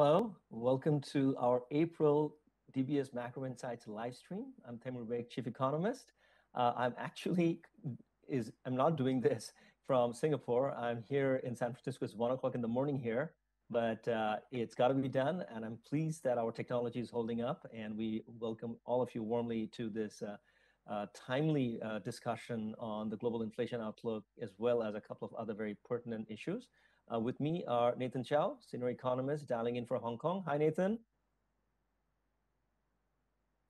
Hello, welcome to our April DBS Macro Insights live stream. I'm Taimur Baig, Chief Economist. Uh, I'm actually is I'm not doing this from Singapore. I'm here in San Francisco. It's one o'clock in the morning here, but uh, it's got to be done. And I'm pleased that our technology is holding up. And we welcome all of you warmly to this uh, uh timely uh, discussion on the global inflation outlook, as well as a couple of other very pertinent issues. Uh, with me are Nathan Chow, senior economist, dialing in for Hong Kong. Hi, Nathan.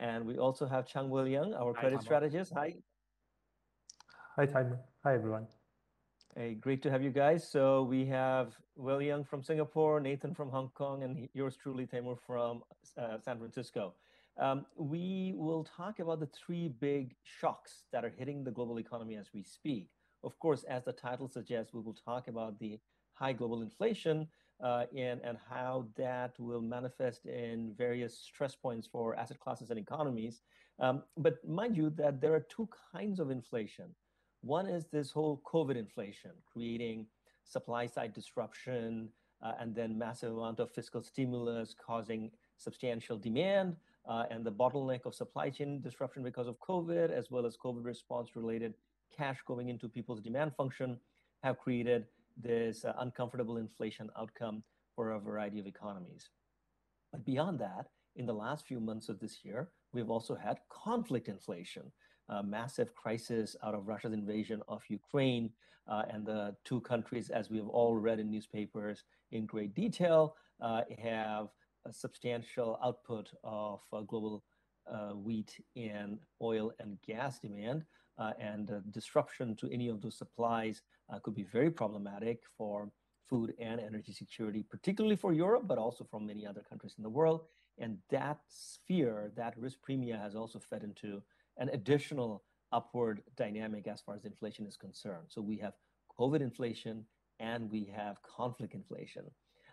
And we also have Chang Wei Liang, our Hi, credit strategist. Hi. Hi, Taimur. Hi, everyone. Hey, great to have you guys. So we have Wei Liang from Singapore, Nathan from Hong Kong, and yours truly, Taimur from uh, San Francisco. Um, we will talk about the three big shocks that are hitting the global economy as we speak. Of course, as the title suggests, we will talk about the high global inflation uh, and, and how that will manifest in various stress points for asset classes and economies. Um, but mind you that there are two kinds of inflation. One is this whole COVID inflation, creating supply side disruption uh, and then massive amount of fiscal stimulus causing substantial demand uh, and the bottleneck of supply chain disruption because of COVID, as well as COVID response related cash going into people's demand function have created this uh, uncomfortable inflation outcome for a variety of economies. But beyond that, in the last few months of this year, we've also had conflict inflation, a massive crisis out of Russia's invasion of Ukraine, uh, and the two countries, as we've all read in newspapers in great detail, uh, have a substantial output of uh, global uh, wheat and oil and gas demand, and disruption to any of those supplies uh, could be very problematic for food and energy security, particularly for Europe, but also from many other countries in the world. And that sphere, that risk premium has also fed into an additional upward dynamic as far as inflation is concerned. So we have COVID inflation and we have conflict inflation.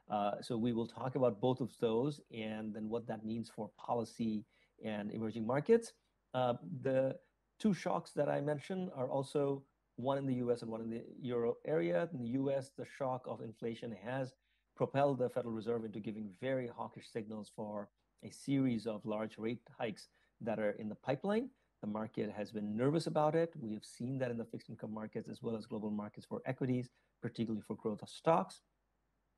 Uh, so we will talk about both of those and then what that means for policy and emerging markets. Uh, the two shocks that I mentioned are also one in the US and one in the euro area. In the US, the shock of inflation has propelled the Federal Reserve into giving very hawkish signals for a series of large rate hikes that are in the pipeline. The market has been nervous about it. We have seen that in the fixed income markets as well as global markets for equities, particularly for growth of stocks.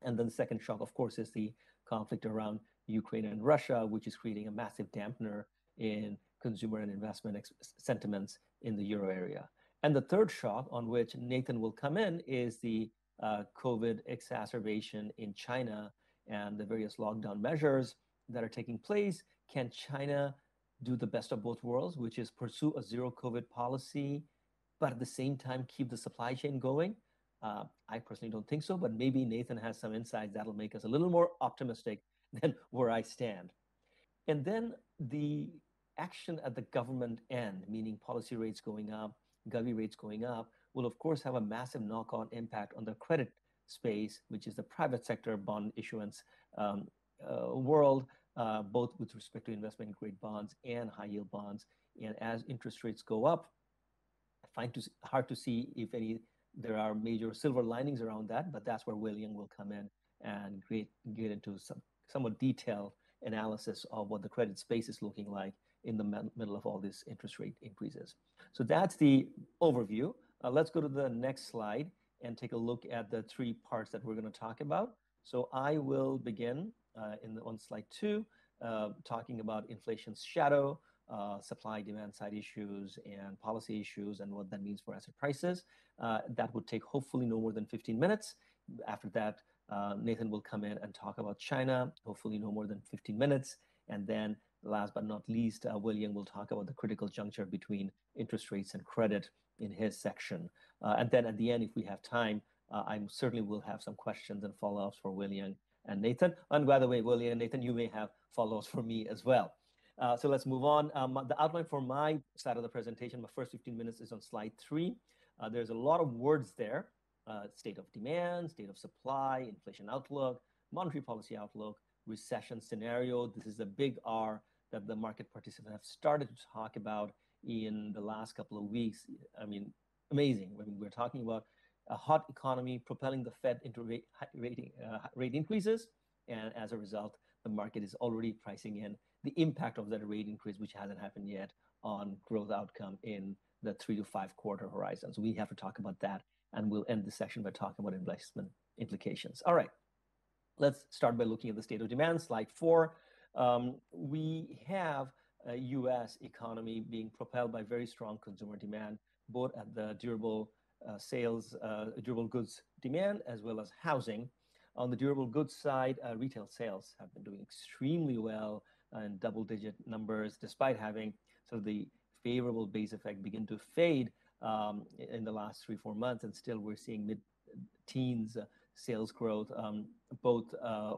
And then the second shock, of course, is the conflict around Ukraine and Russia, which is creating a massive dampener in consumer and investment sentiments in the euro area. And the third shock on which Nathan will come in is the uh, COVID exacerbation in China and the various lockdown measures that are taking place. Can China do the best of both worlds, which is pursue a zero COVID policy, but at the same time keep the supply chain going? Uh, I personally don't think so, but maybe Nathan has some insights that'll make us a little more optimistic than where I stand. And then the action at the government end, meaning policy rates going up, Govy rates going up, will of course have a massive knock-on impact on the credit space, which is the private sector bond issuance um, uh, world, uh, both with respect to investment grade bonds and high yield bonds. And as interest rates go up, I find to, hard to see if any there are major silver linings around that, but that's where Wei Liang will come in and get, get into some somewhat detailed analysis of what the credit space is looking like in the middle of all these interest rate increases. So that's the overview. Uh, let's go to the next slide and take a look at the three parts that we're going to talk about. So I will begin uh, in the, on slide two, uh, talking about inflation's shadow, uh, supply demand side issues and policy issues and what that means for asset prices. Uh, that would take hopefully no more than 15 minutes. After that, uh, Nathan will come in and talk about China, hopefully no more than 15 minutes. And then last but not least, uh, Will will talk about the critical juncture between interest rates and credit in his section. Uh, and then at the end, if we have time, uh, I certainly will have some questions and follow-ups for Wei Liang and Nathan. And by the way, Wei Liang and Nathan, you may have follow-ups for me as well. Uh, so let's move on. Um, the outline for my side of the presentation, my first 15 minutes is on slide three. Uh, there's a lot of words there. Uh, state of demand, state of supply, inflation outlook, monetary policy outlook, recession scenario. This is a big R that the market participants have started to talk about in the last couple of weeks. I mean, amazing. I mean, we're talking about a hot economy propelling the Fed into rate, rate, uh, rate increases, And as a result, the market is already pricing in the impact of that rate increase, which hasn't happened yet on growth outcome in the three to five quarter horizon. So we have to talk about that. And we'll end the session by talking about investment implications. All right. Let's start by looking at the state of demand, slide four. Um, we have a US economy being propelled by very strong consumer demand, both at the durable uh, sales, uh, durable goods demand, as well as housing. On the durable goods side, uh, retail sales have been doing extremely well and double digit numbers, despite having sort of the favorable base effect begin to fade um, in the last three, four months. And still, we're seeing mid teens uh, sales growth, um, both uh,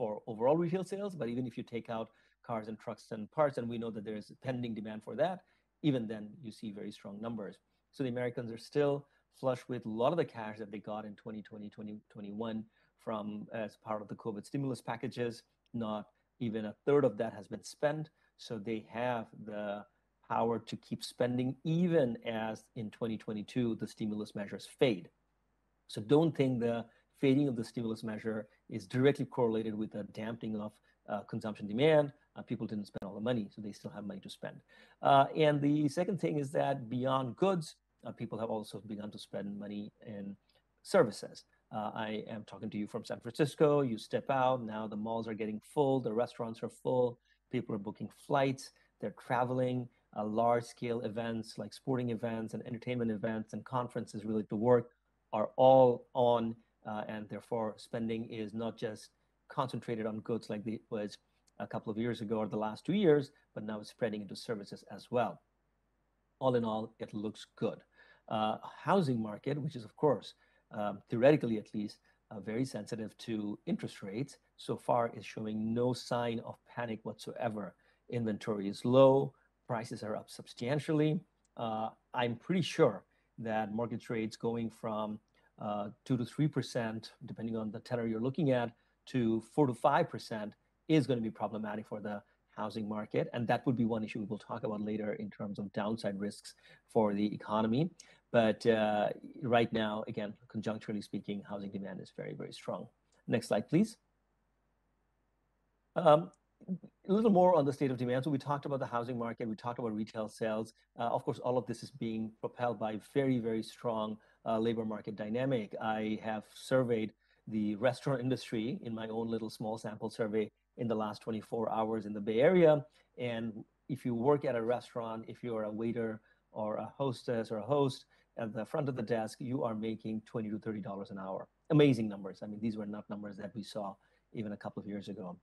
for overall retail sales, but even if you take out cars and trucks and parts, and we know that there's pending demand for that, even then you see very strong numbers. So the Americans are still flush with a lot of the cash that they got in 2020, 2021 from as part of the COVID stimulus packages. Not even a third of that has been spent. So they have the power to keep spending even as in 2022 the stimulus measures fade. So don't think the fading of the stimulus measure is directly correlated with a dampening of uh, consumption demand. Uh, people didn't spend all the money, so they still have money to spend. Uh, and the second thing is that beyond goods, uh, people have also begun to spend money in services. Uh, I am talking to you from San Francisco. You step out, now the malls are getting full, the restaurants are full, people are booking flights, they're traveling. Uh, large scale events like sporting events and entertainment events and conferences related to work are all on, uh, and therefore spending is not just concentrated on goods like it was a couple of years ago or the last two years, but now it's spreading into services as well. All in all, it looks good uh, housing market, which is, of course, um, theoretically at least, uh, very sensitive to interest rates, so far is showing no sign of panic whatsoever. Inventory is low, prices are up substantially. Uh, I'm pretty sure that mortgage rates going from uh, 2 to 3%, depending on the tenor you're looking at, to 4 to 5% is going to be problematic for the housing market. And that would be one issue we will talk about later in terms of downside risks for the economy. But uh, right now, again, conjuncturally speaking, housing demand is very, very strong. Next slide, please. Um, a little more on the state of demand. So we talked about the housing market, we talked about retail sales. Uh, of course, all of this is being propelled by very, very strong Uh, labor market dynamic. I have surveyed the restaurant industry in my own little small sample survey in the last 24 hours in the Bay Area. And if you work at a restaurant, if you're a waiter or a hostess or a host, at the front of the desk, you are making 20 to $30 an hour. Amazing numbers. I mean, these were not numbers that we saw even a couple of years ago.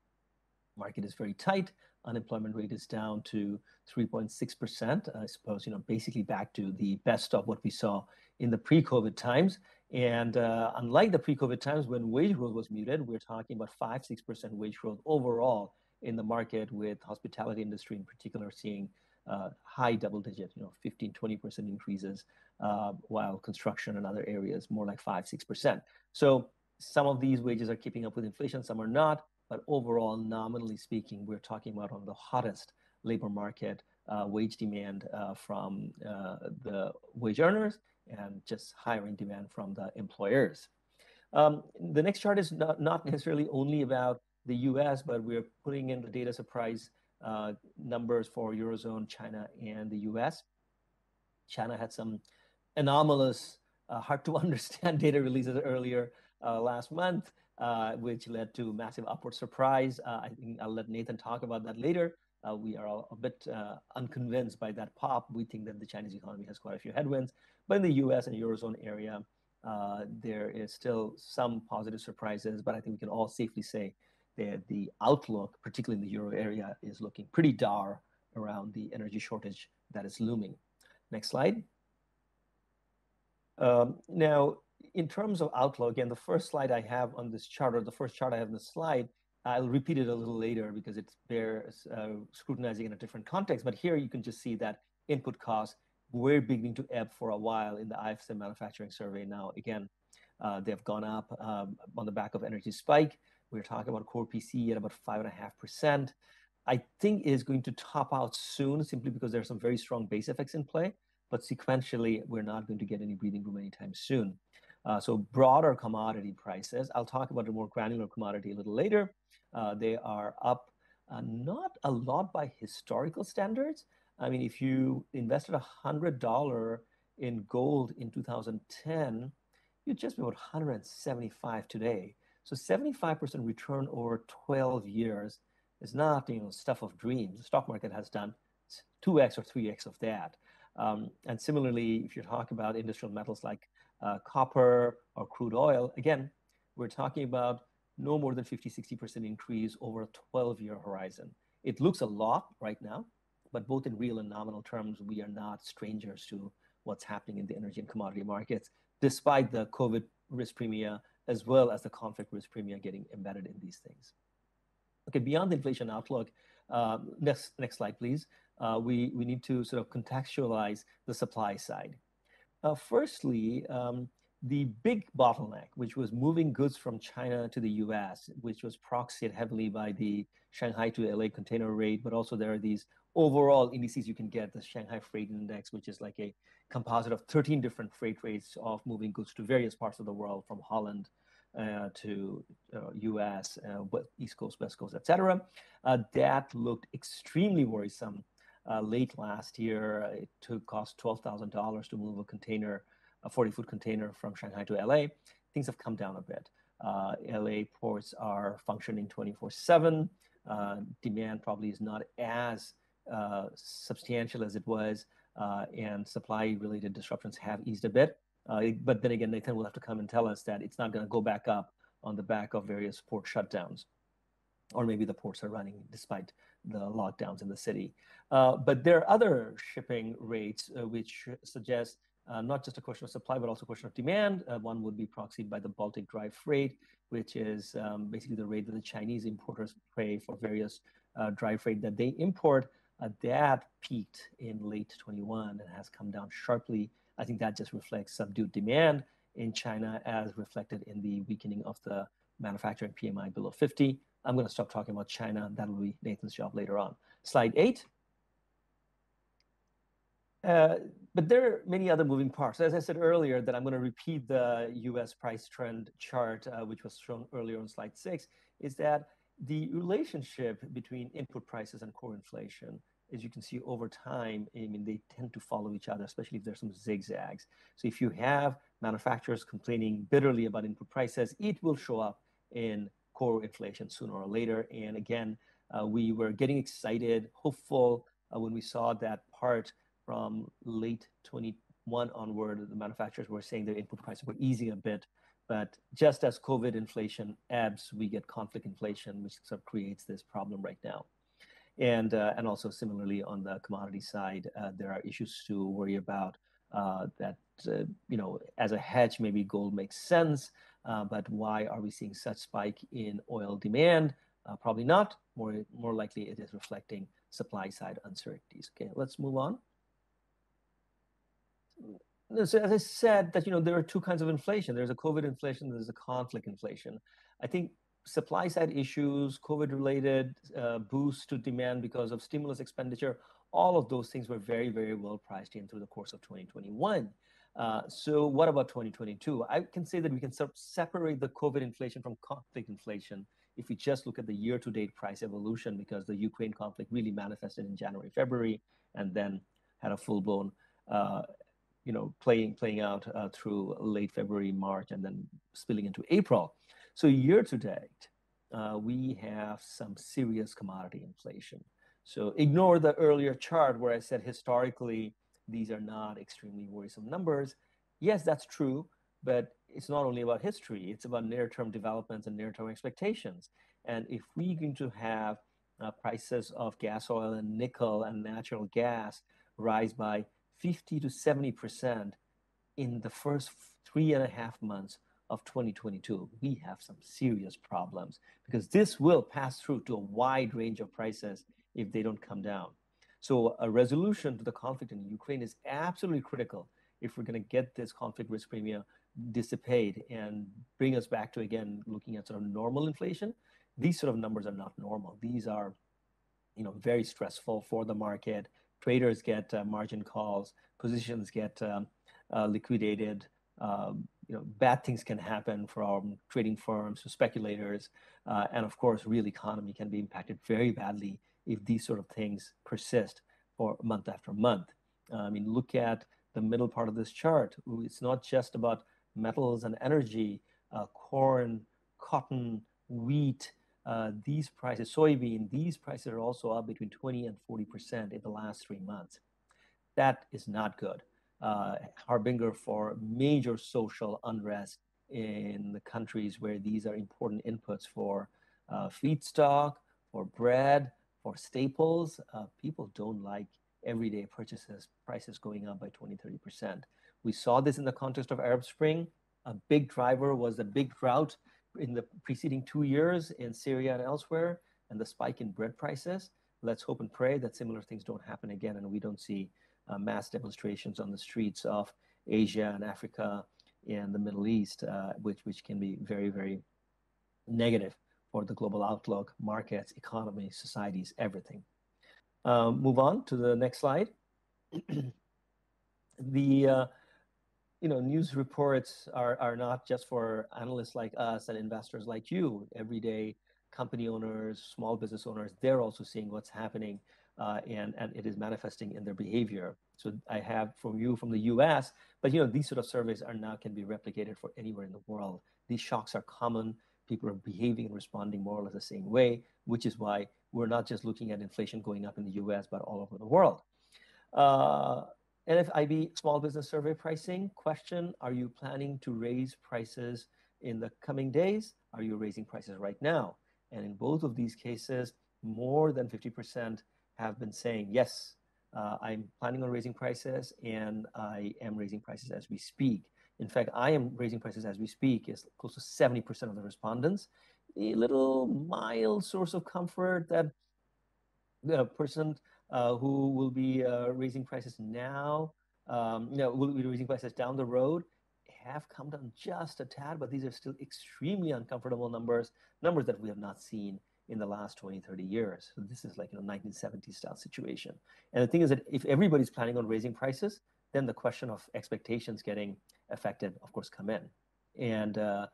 Market is very tight. Unemployment rate is down to 3.6%. I suppose, you know, basically back to the best of what we saw in the pre-COVID times. And uh, unlike the pre-COVID times when wage growth was muted, we're talking about five, six percent wage growth overall in the market, with hospitality industry in particular seeing uh, high double digit, you know, 15, 20% increases, uh, while construction and other areas more like five, 6%. So some of these wages are keeping up with inflation, some are not, but overall, nominally speaking, we're talking about on the hottest labor market uh, wage demand uh, from uh, the wage earners and just hiring demand from the employers. Um, the next chart is not, not necessarily only about the US, but we're putting in the data surprise uh, numbers for Eurozone, China, and the US. China had some anomalous, uh, hard to understand data releases earlier uh, last month, which led to massive upward surprise. Uh, I think I'll let Nathan talk about that later. Uh, we are a bit unconvinced by that pop. We think that the Chinese economy has quite a few headwinds, but in the US and Eurozone area, there is still some positive surprises, but I think we can all safely say the, the outlook, particularly in the euro area, is looking pretty dire around the energy shortage that is looming. Next slide. Um, now, in terms of outlook, again, the first slide I have on this chart, or the first chart I have on the slide, I'll repeat it a little later because it bears uh, scrutinizing in a different context. But here you can just see that input costs were beginning to ebb for a while in the IFSM manufacturing survey. Now, again, uh, they've gone up um, on the back of energy spike. We're talking about core PCE at about 5.5%. I think is going to top out soon simply because there are some very strong base effects in play, but sequentially, we're not going to get any breathing room anytime soon. Uh, so broader commodity prices. I'll talk about a more granular commodity a little later. Uh, they are up uh, not a lot by historical standards. I mean, if you invested $100 in gold in 2010, you'd just be about 175 today. So 75% return over 12 years is not you know stuff of dreams. The stock market has done 2x or 3x of that. Um, and similarly, if you talk about industrial metals like uh, copper or crude oil, again, we're talking about no more than 50, 60% increase over a 12 year horizon. It looks a lot right now, but both in real and nominal terms, we are not strangers to what's happening in the energy and commodity markets, despite the COVID risk premia as well as the conflict risk premia getting embedded in these things. Okay, beyond the inflation outlook, uh, next, next slide, please. Uh, we, we need to sort of contextualize the supply side. Uh, firstly, um, the big bottleneck, which was moving goods from China to the US, which was proxied heavily by the Shanghai to LA container rate, but also there are these overall indices you can get, the Shanghai Freight Index, which is like a composite of 13 different freight rates of moving goods to various parts of the world, from Holland uh, to uh, US, uh, East Coast, West Coast, etc. Uh, that looked extremely worrisome uh, late last year. It took cost $12,000 to move a container, a 40 foot container from Shanghai to LA. Things have come down a bit. Uh, LA ports are functioning 24 7. demand probably is not as substantial as it was, and supply related disruptions have eased a bit. Uh, but then again, Nathan will have to come and tell us that it's not going to go back up on the back of various port shutdowns. Or maybe the ports are running despite the lockdowns in the city. Uh, but there are other shipping rates uh, which suggest uh, not just a question of supply, but also a question of demand. Uh, one would be proxied by the Baltic Dry Freight, which is um, basically the rate that the Chinese importers pay for various uh, dry freight that they import. that peaked in late 21 and has come down sharply I think that just reflects subdued demand in China as reflected in the weakening of the manufacturing PMI below 50. I'm going to stop talking about China. That'll be Nathan's job later on. Slide eight. Uh, but there are many other moving parts. As I said earlier, that I'm going to repeat the U.S. price trend chart, uh, which was shown earlier on slide six, is that the relationship between input prices and core inflation as you can see over time, I mean, they tend to follow each other, especially if there's some zigzags. So if you have manufacturers complaining bitterly about input prices, it will show up in core inflation sooner or later. And again, uh, we were getting excited, hopeful uh, when we saw that part from late 21 onward, the manufacturers were saying their input prices were easing a bit. But just as COVID inflation ebbs, we get conflict inflation, which sort of creates this problem right now. And, uh, and also similarly on the commodity side, uh, there are issues to worry about that, uh, you know, as a hedge, maybe gold makes sense, uh, but why are we seeing such spike in oil demand? Uh, probably not. More, more likely it is reflecting supply side uncertainties. Okay, let's move on. So as I said, that you know there are two kinds of inflation. There's a COVID inflation. There's a conflict inflation. I think supply side issues, COVID related uh, boost to demand because of stimulus expenditure, all of those things were very, very well priced in through the course of 2021. Uh, so what about 2022? I can say that we can sort of separate the COVID inflation from conflict inflation if we just look at the year-to-date price evolution because the Ukraine conflict really manifested in January, February, and then had a full-blown, uh, you know, playing playing out uh, through late February, March, and then spilling into April. So year to date, uh, we have some serious commodity inflation. So ignore the earlier chart where I said historically these are not extremely worrisome numbers. Yes, that's true, but it's not only about history, it's about near term developments and near term expectations. And if we're going to have uh, prices of gas oil and nickel and natural gas rise by 50 to 70% in the first three and a half months of 2022, we have some serious problems because this will pass through to a wide range of prices if they don't come down. So a resolution to the conflict in Ukraine is absolutely critical if we're going to get this conflict risk premium dissipate and bring us back to again looking at sort of normal inflation. These sort of numbers are not normal. These are, you know, very stressful for the market. Traders get uh, margin calls, positions get um, uh, liquidated. Um, you know, bad things can happen from trading firms to speculators. Uh, and of course, real economy can be impacted very badly if these sort of things persist for month after month. Uh, I mean, look at the middle part of this chart. It's not just about metals and energy, uh, corn, cotton, wheat, uh, these prices, soybean, these prices are also up between 20 and 40% in the last three months. That is not good. Uh, harbinger for major social unrest in the countries where these are important inputs for uh, feedstock, for bread, for staples. Uh, people don't like everyday purchases, prices going up by 20, 30%. We saw this in the context of Arab Spring. A big driver was the big drought in the preceding two years in Syria and elsewhere, and the spike in bread prices. Let's hope and pray that similar things don't happen again and we don't see uh, mass demonstrations on the streets of Asia and Africa and the Middle East, uh, which, which can be very, very negative for the global outlook, markets, economy, societies, everything. Um, move on to the next slide. the uh, you know news reports are are not just for analysts like us and investors like you. Everyday company owners, small business owners, they're also seeing what's happening, uh, and and it is manifesting in their behavior. So I have from you from the U.S., but you know these sort of surveys are now can be replicated for anywhere in the world. These shocks are common. People are behaving and responding more or less the same way, which is why we're not just looking at inflation going up in the US, but all over the world. Uh, NFIB small business survey pricing question Are you planning to raise prices in the coming days? Are you raising prices right now? And in both of these cases, more than 50% have been saying, Yes, uh, I'm planning on raising prices and I am raising prices as we speak. In fact, I am raising prices as we speak, is close to 70% of the respondents a little mild source of comfort that the person uh, who will be uh, raising prices now, um, you know, will be raising prices down the road, have come down just a tad, but these are still extremely uncomfortable numbers, numbers that we have not seen in the last 20, 30 years. So this is like you know 1970s style situation. And the thing is that if everybody's planning on raising prices, then the question of expectations getting affected, of course, come in. And uh,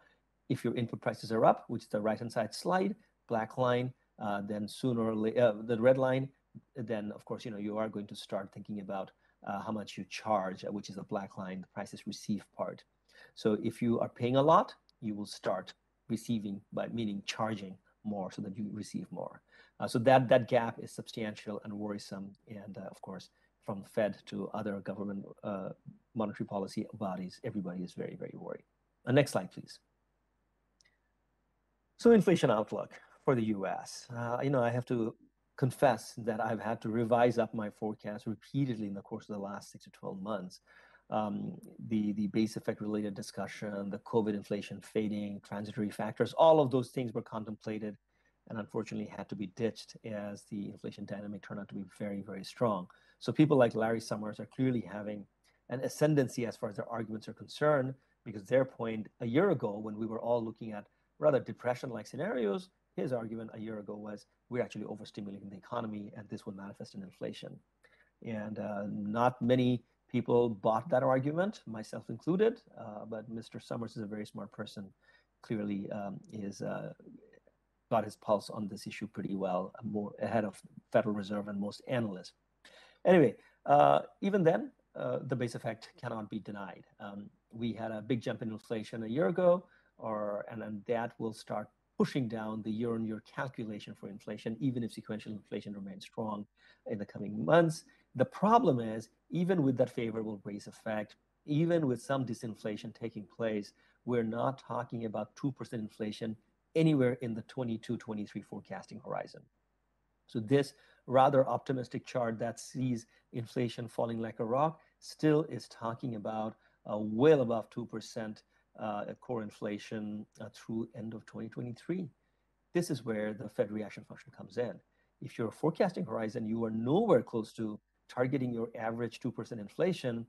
if your input prices are up, which is the right-hand side slide, black line, uh, then sooner or later, uh, the red line, then of course, you know, you are going to start thinking about uh, how much you charge, uh, which is the black line, the prices received part. So if you are paying a lot, you will start receiving, by meaning charging more so that you receive more. Uh, so that, that gap is substantial and worrisome. And uh, of course, from the Fed to other government monetary policy bodies, everybody is very, very worried. next slide, please. So inflation outlook for the U.S. Uh, you know, I have to confess that I've had to revise up my forecast repeatedly in the course of the last six to 12 months. Um, the, the base effect related discussion, the COVID inflation fading, transitory factors, all of those things were contemplated and unfortunately had to be ditched as the inflation dynamic turned out to be very, very strong. So people like Larry Summers are clearly having an ascendancy as far as their arguments are concerned, because their point a year ago when we were all looking at rather depression-like scenarios, his argument a year ago was we're actually overstimulating the economy and this will manifest in inflation. And uh, not many people bought that argument, myself included, uh, but Mr. Summers is a very smart person, clearly um, is uh, got his pulse on this issue pretty well, more ahead of Federal Reserve and most analysts. Anyway, uh, even then, uh, the base effect cannot be denied. Um, we had a big jump in inflation a year ago or and then that will start pushing down the year-on-year calculation for inflation, even if sequential inflation remains strong in the coming months. The problem is, even with that favorable base effect, even with some disinflation taking place, we're not talking about 2% inflation anywhere in the 22-23 forecasting horizon. So this rather optimistic chart that sees inflation falling like a rock still is talking about uh, well above 2% uh, core inflation uh, through end of 2023. This is where the Fed reaction function comes in. If your forecasting horizon, you are nowhere close to targeting your average 2% inflation,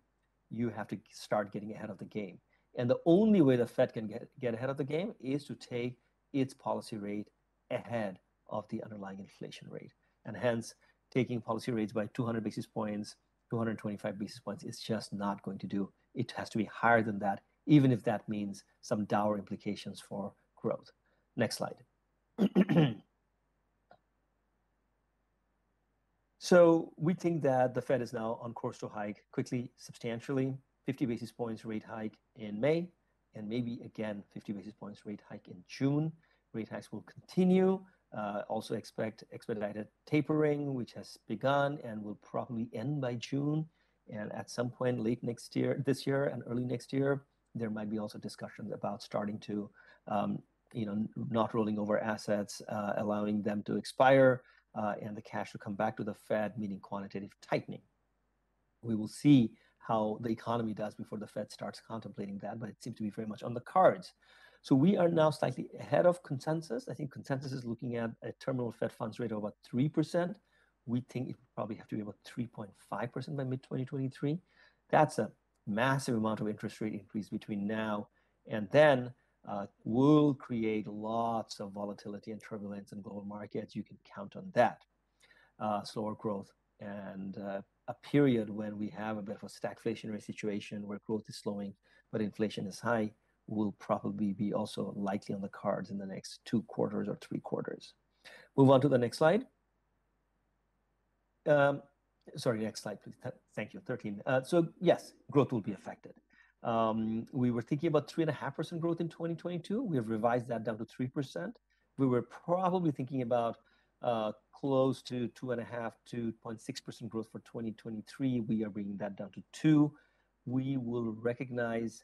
you have to start getting ahead of the game. And the only way the Fed can get, get ahead of the game is to take its policy rate ahead of the underlying inflation rate. And hence, taking policy rates by 200 basis points, 225 basis points is just not going to do. It has to be higher than that even if that means some dour implications for growth. Next slide. so we think that the Fed is now on course to hike quickly, substantially, 50 basis points rate hike in May, and maybe again 50 basis points rate hike in June. Rate hikes will continue. Uh, also expect expedited tapering, which has begun and will probably end by June. And at some point late next year, this year and early next year, there might be also discussions about starting to, um, you know, not rolling over assets, uh, allowing them to expire, uh, and the cash to come back to the Fed, meaning quantitative tightening. We will see how the economy does before the Fed starts contemplating that, but it seems to be very much on the cards. So we are now slightly ahead of consensus. I think consensus is looking at a terminal Fed funds rate of about 3%. We think it would probably have to be about 3.5% by mid 2023. That's a massive amount of interest rate increase between now and then. Uh, will create lots of volatility and turbulence in global markets. You can count on that. Uh, slower growth and uh, a period when we have a bit of a stagflationary situation where growth is slowing, but inflation is high will probably be also likely on the cards in the next two quarters or three quarters. Move on to the next slide. Um, sorry, next slide, please. Thank you, 13. Uh, so yes, growth will be affected. Um, we were thinking about 3.5% growth in 2022. We have revised that down to 3%. We were probably thinking about uh, close to 2.5 to 0.6% growth for 2023. We are bringing that down to 2. We will recognize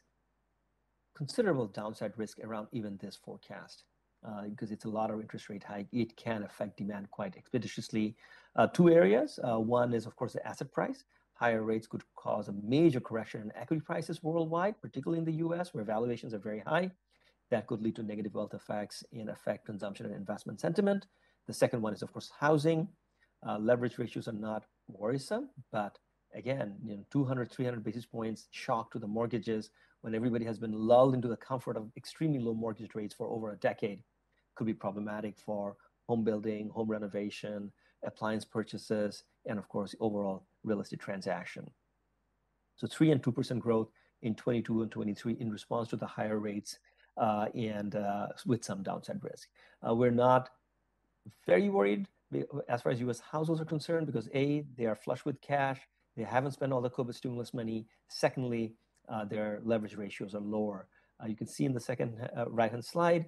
considerable downside risk around even this forecast uh, because it's a lot of interest rate hike. It can affect demand quite expeditiously. Uh, two areas. Uh, one is, of course, the asset price. Higher rates could cause a major correction in equity prices worldwide, particularly in the US, where valuations are very high. That could lead to negative wealth effects and affect consumption and investment sentiment. The second one is, of course, housing. Uh, leverage ratios are not worrisome, but again, you know, 200, 300 basis points shock to the mortgages when everybody has been lulled into the comfort of extremely low mortgage rates for over a decade could be problematic for home building, home renovation, appliance purchases, and of course, overall real estate transaction. So 3 and 2% growth in 22 and 23 in response to the higher rates uh, and uh, with some downside risk. Uh, we're not very worried as far as US households are concerned because A, they are flush with cash, they haven't spent all the COVID stimulus money. Secondly, their leverage ratios are lower. Uh, you can see in the second uh, right-hand slide,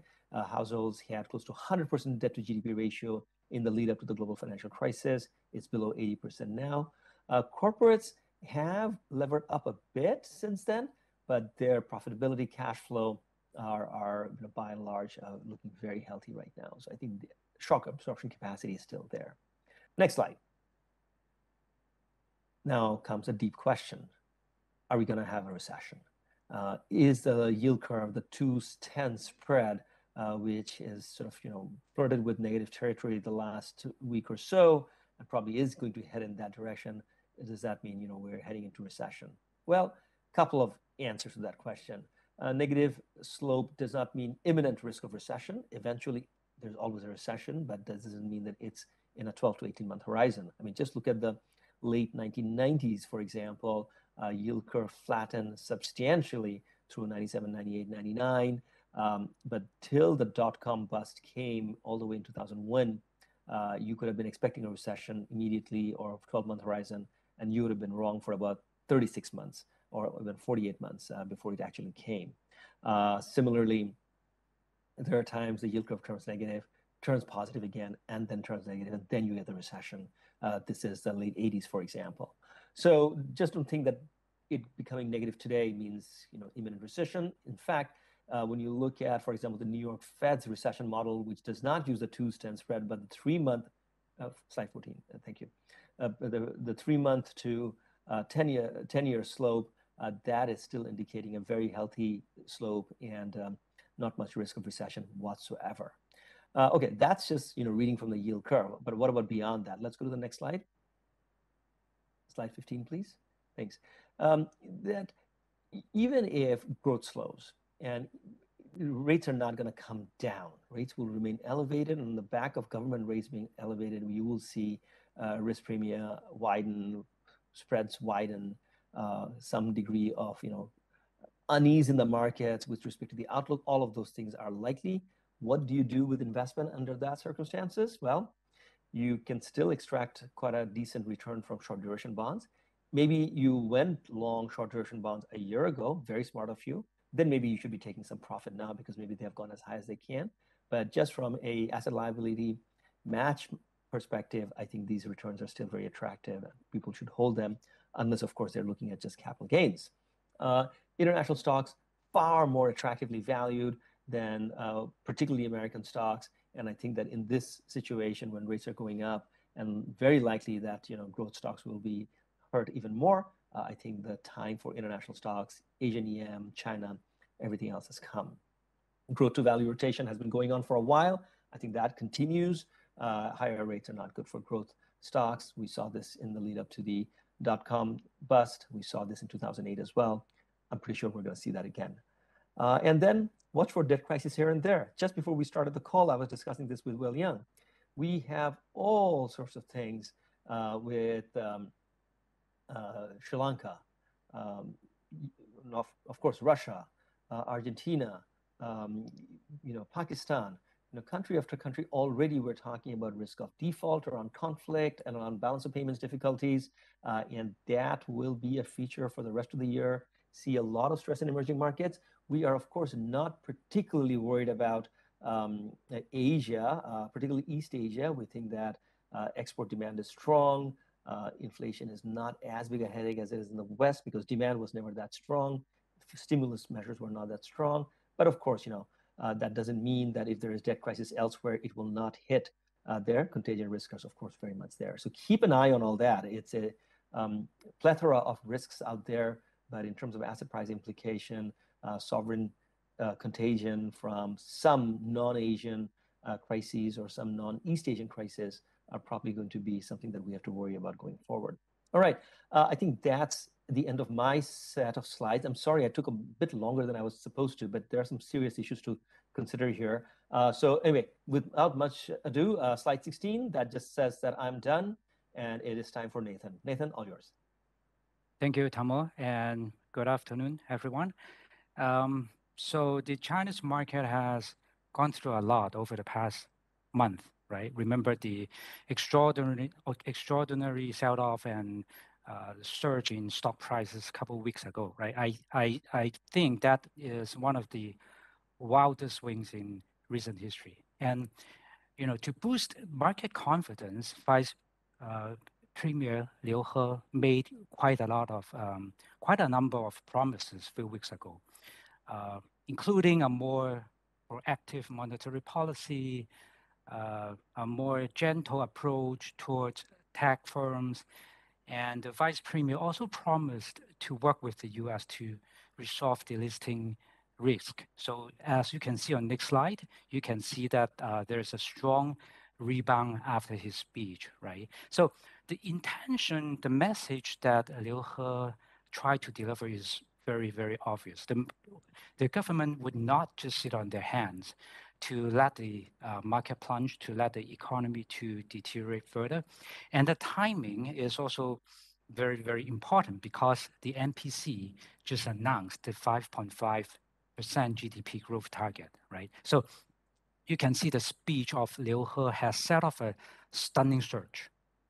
households had close to 100% debt to GDP ratio in the lead up to the global financial crisis. It's below 80% now. corporates have levered up a bit since then, but their profitability, cash flow are, are you know, by and large uh, looking very healthy right now. So I think the shock absorption capacity is still there. Next slide. Now comes a deep question are we going to have a recession? Uh, is the yield curve, the 210 spread, uh, which is sort of, you know, flirted with negative territory the last week or so, and probably is going to head in that direction. Does that mean, you know, we're heading into recession? Well, a couple of answers to that question. Uh, negative slope does not mean imminent risk of recession. Eventually, there's always a recession, but that doesn't mean that it's in a 12 to 18 month horizon. I mean, just look at the late 1990s, for example, uh, yield curve flattened substantially through 97, 98, 99. Um, but till the dot com bust came all the way in 2001, uh, you could have been expecting a recession immediately or 12 month horizon, and you would have been wrong for about 36 months or even 48 months uh, before it actually came. Uh, similarly, there are times the yield curve turns negative, turns positive again, and then turns negative, and then you get the recession. Uh, this is the late 80s, for example. So just don't think that it becoming negative today means you know imminent recession. In fact, uh, when you look at, for example, the New York Fed's recession model, which does not use the two-10 spread, but the three-month, uh, slide 14, uh, thank you, uh, the, the three-month to 10-year uh, 10-year slope, uh, that is still indicating a very healthy slope and um, not much risk of recession whatsoever. okay, that's just you know reading from the yield curve. But what about beyond that? Let's go to the next slide. Slide 15, please. Thanks. Um, that even if growth slows and rates are not going to come down, rates will remain elevated. And On the back of government rates being elevated, we will see uh, risk premia widen, spreads widen, uh, some degree of you know unease in the markets with respect to the outlook, all of those things are likely. What do you do with investment under that circumstances? Well, you can still extract quite a decent return from short duration bonds. Maybe you went long short duration bonds a year ago, very smart of you. Then maybe you should be taking some profit now because maybe they have gone as high as they can. But just from a asset liability match perspective, I think these returns are still very attractive. And people should hold them unless, of course, they're looking at just capital gains. Uh, international stocks far more attractively valued than uh, particularly American stocks. And I think that in this situation, when rates are going up, and very likely that you know growth stocks will be hurt even more, uh, I think the time for international stocks, Asian EM, China, everything else has come. Growth to value rotation has been going on for a while. I think that continues. Uh, higher rates are not good for growth stocks. We saw this in the lead up to the dot com bust. We saw this in 2008 as well. I'm pretty sure we're going to see that again. Uh, and then watch for debt crisis here and there. Just before we started the call, I was discussing this with Wei Liang. We have all sorts of things uh, with um, uh, Sri Lanka, um, of, of, course, Russia, uh, Argentina, um, you know, Pakistan, you know, country after country, already we're talking about risk of default around conflict and on balance of payments difficulties. Uh, and that will be a feature for the rest of the year. See a lot of stress in emerging markets. We are, of course, not particularly worried about um, Asia, uh, particularly East Asia. We think that uh, export demand is strong. Uh, inflation is not as big a headache as it is in the West because demand was never that strong. Stimulus measures were not that strong. But of course, you know, uh, that doesn't mean that if there is debt crisis elsewhere, it will not hit uh, there. Contagion risk is, of course, very much there. So keep an eye on all that. It's a um, plethora of risks out there, but in terms of asset price implication, uh, sovereign uh, contagion from some non-Asian uh, crises or some non-East Asian crises are probably going to be something that we have to worry about going forward. All right, uh, I think that's the end of my set of slides. I'm sorry I took a bit longer than I was supposed to, but there are some serious issues to consider here. Uh, so anyway, without much ado, uh, slide 16, that just says that I'm done and it is time for Nathan. Nathan, all yours. Thank you, Taimur, and good afternoon, everyone. Um, so the Chinese market has gone through a lot over the past month, right? Remember the extraordinary extraordinary sell-off and uh, surge in stock prices a couple of weeks ago, right? I, I, I think that is one of the wildest swings in recent history. And, you know, to boost market confidence, Vice uh, Premier Liu He made quite a lot of, um, quite a number of promises a few weeks ago, uh, including a more proactive monetary policy, uh, a more gentle approach towards tech firms, and the vice premier also promised to work with the US to resolve the listing risk. So as you can see on next slide, you can see that uh, there's a strong rebound after his speech, right? So the intention, the message that Liu He tried to deliver is very, very obvious. The, the government would not just sit on their hands to let the uh, market plunge, to let the economy to deteriorate further. And the timing is also very, very important because the NPC just announced the 5.5% GDP growth target, right? So you can see the speech of Liu He has set off a stunning surge,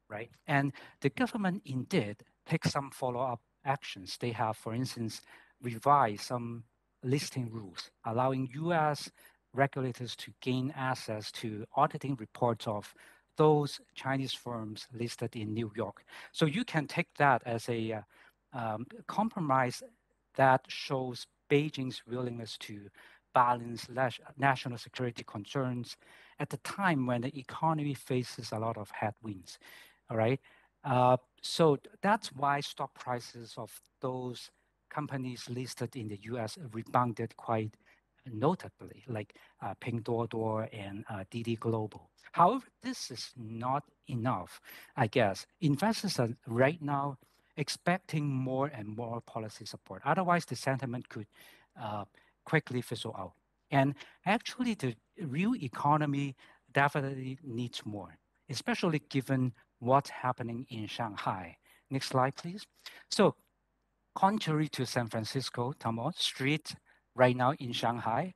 right? And the government indeed take some follow-up actions. They have, for instance, revised some listing rules, allowing U.S regulators to gain access to auditing reports of those Chinese firms listed in New York. So you can take that as a uh, um, compromise that shows Beijing's willingness to balance national security concerns at the time when the economy faces a lot of headwinds. All right. Uh, so that's why stock prices of those companies listed in the US rebounded quite notably, like uh, Pinduoduo and uh, Didi Global. However, this is not enough, I guess. Investors are right now expecting more and more policy support. Otherwise, the sentiment could uh, quickly fizzle out. And actually, the real economy definitely needs more, especially given what's happening in Shanghai. Next slide, please. So contrary to San Francisco, Taimur, streets right now in Shanghai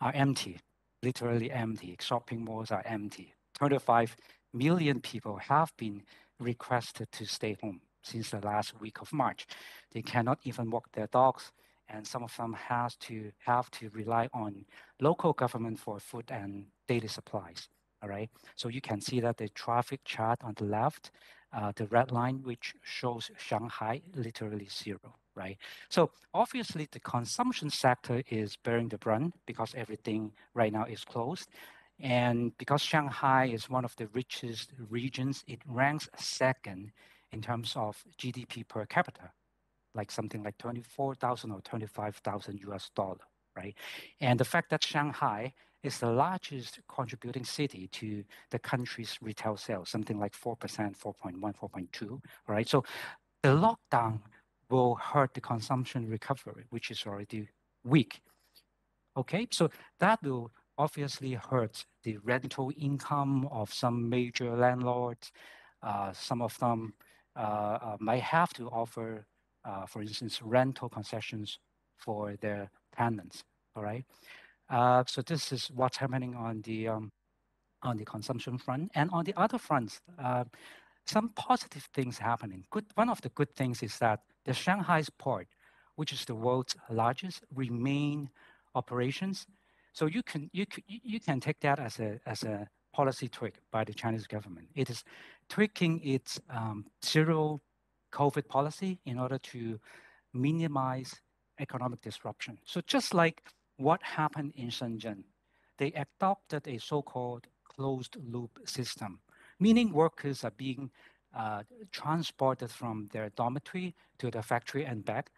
are empty, literally empty. Shopping malls are empty. 25 million people have been requested to stay home since the last week of March. They cannot even walk their dogs, and some of them has to have to rely on local government for food and daily supplies. All right. So you can see that the traffic chart on the left, uh, the red line, which shows Shanghai literally zero, right? So obviously the consumption sector is bearing the brunt because everything right now is closed. And because Shanghai is one of the richest regions, it ranks second in terms of GDP per capita, like something like 24,000 or 25,000 US dollar, right? And the fact that Shanghai is the largest contributing city to the country's retail sales, something like 4%, 4.1, 4.2, right? So the lockdown will hurt the consumption recovery, which is already weak. Okay, so that will obviously hurt the rental income of some major landlords. Uh, some of them uh, uh, might have to offer, uh, for instance, rental concessions for their tenants. All right. Uh, so this is what's happening on the um, on the consumption front, and on the other fronts, uh, some positive things happening. Good. One of the good things is that the Shanghai's port, which is the world's largest, remain operations. So you can you can, you can take that as a as a policy tweak by the Chinese government. It is tweaking its um, zero COVID policy in order to minimize economic disruption. So just like what happened in Shenzhen, they adopted a so-called closed loop system, meaning workers are being uh, transported from their dormitory to the factory and back.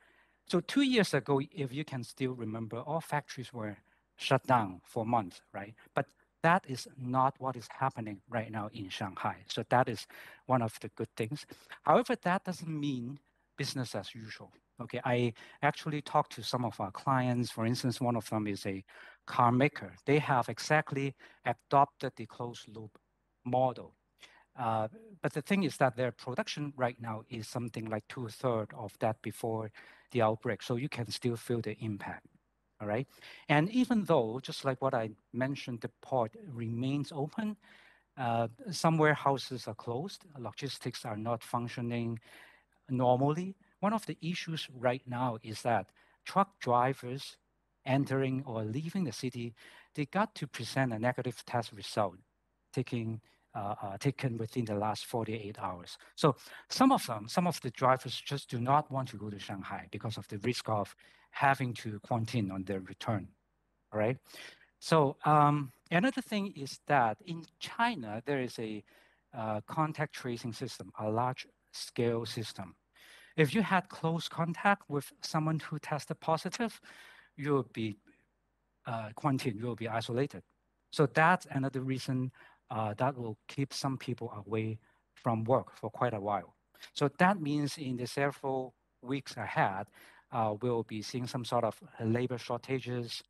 So two years ago, if you can still remember, all factories were shut down for months, right? But that is not what is happening right now in Shanghai. So that is one of the good things. However, that doesn't mean business as usual. Okay, I actually talked to some of our clients. For instance, one of them is a car maker. They have exactly adopted the closed loop model. Uh, but the thing is that their production right now is something like two thirds of that before the outbreak. So you can still feel the impact. All right. And even though, just like what I mentioned, the port remains open, uh, some warehouses are closed, logistics are not functioning normally. One of the issues right now is that truck drivers entering or leaving the city, they got to present a negative test result taking, uh, uh, taken within the last 48 hours. So some of them, some of the drivers just do not want to go to Shanghai because of the risk of having to quarantine on their return, all right? So um, another thing is that in China, there is a uh, contact tracing system, a large scale system. If you had close contact with someone who tested positive, you'll be uh, quarantined, you'll be isolated. So that's another reason uh, that will keep some people away from work for quite a while. So that means in the several weeks ahead, uh, we'll be seeing some sort of labor shortages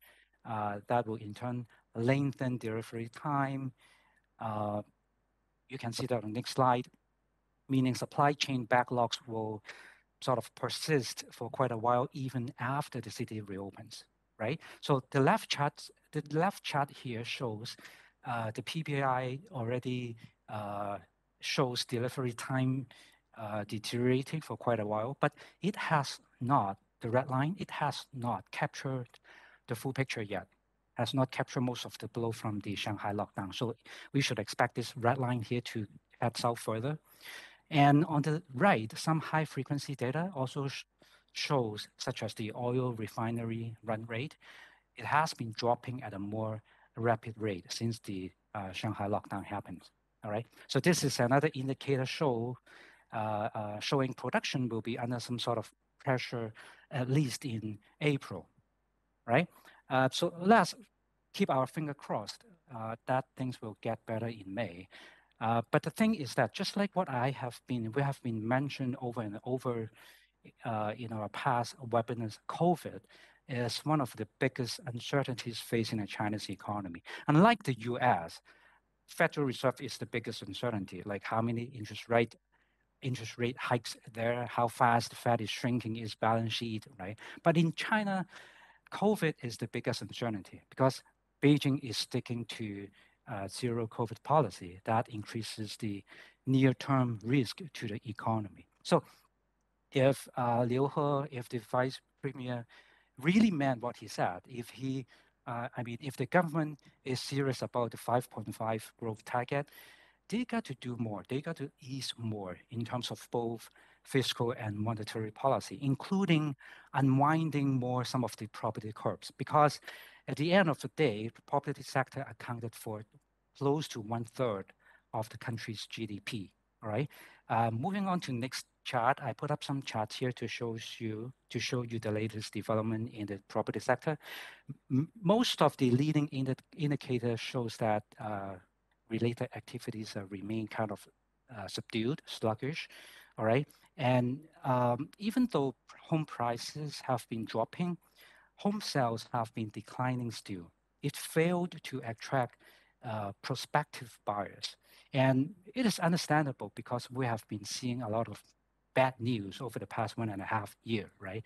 uh, that will in turn lengthen delivery time. Uh, you can see that on the next slide, meaning supply chain backlogs will sort of persist for quite a while, even after the city reopens, right? So the left chart, the left chart here shows uh, the PPI already uh, shows delivery time uh, deteriorating for quite a while, but it has not the red line, it has not captured the full picture yet, has not captured most of the blow from the Shanghai lockdown. So we should expect this red line here to head south further. And on the right, some high frequency data also sh shows, such as the oil refinery run rate, it has been dropping at a more rapid rate since the uh, Shanghai lockdown happened. All right. So this is another indicator show uh, uh, showing production will be under some sort of pressure at least in April, right? Uh, so let's keep our finger crossed uh, that things will get better in May. Uh, but the thing is that just like what I have been, we have been mentioned over and over uh, in our past webinars, COVID is one of the biggest uncertainties facing the Chinese economy. Unlike the US, Federal Reserve is the biggest uncertainty, like how many interest rate interest rate hikes there, how fast the Fed is shrinking its balance sheet, right? But in China, COVID is the biggest uncertainty because Beijing is sticking to uh, zero COVID policy that increases the near-term risk to the economy. So if uh, Liu He, if the vice premier really meant what he said, if he, uh, I mean, if the government is serious about the 5.5 growth target, they got to do more. They got to ease more in terms of both fiscal and monetary policy, including unwinding more some of the property curbs. Because at the end of the day, the property sector accounted for close to one third of the country's GDP. All right. Uh, moving on to next chart, I put up some charts here to show you to show you the latest development in the property sector. M most of the leading indi indicators shows that uh, related activities uh, remain kind of uh, subdued, sluggish. All right, and um, even though home prices have been dropping, home sales have been declining still. It failed to attract uh, prospective buyers. And it is understandable because we have been seeing a lot of bad news over the past one and a half year, right?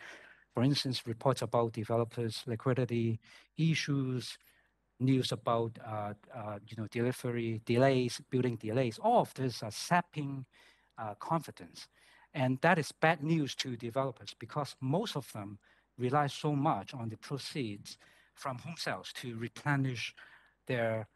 For instance, reports about developers' liquidity issues, news about uh, uh, you know delivery delays, building delays. All of this are sapping uh, confidence, and that is bad news to developers because most of them rely so much on the proceeds from home sales to replenish their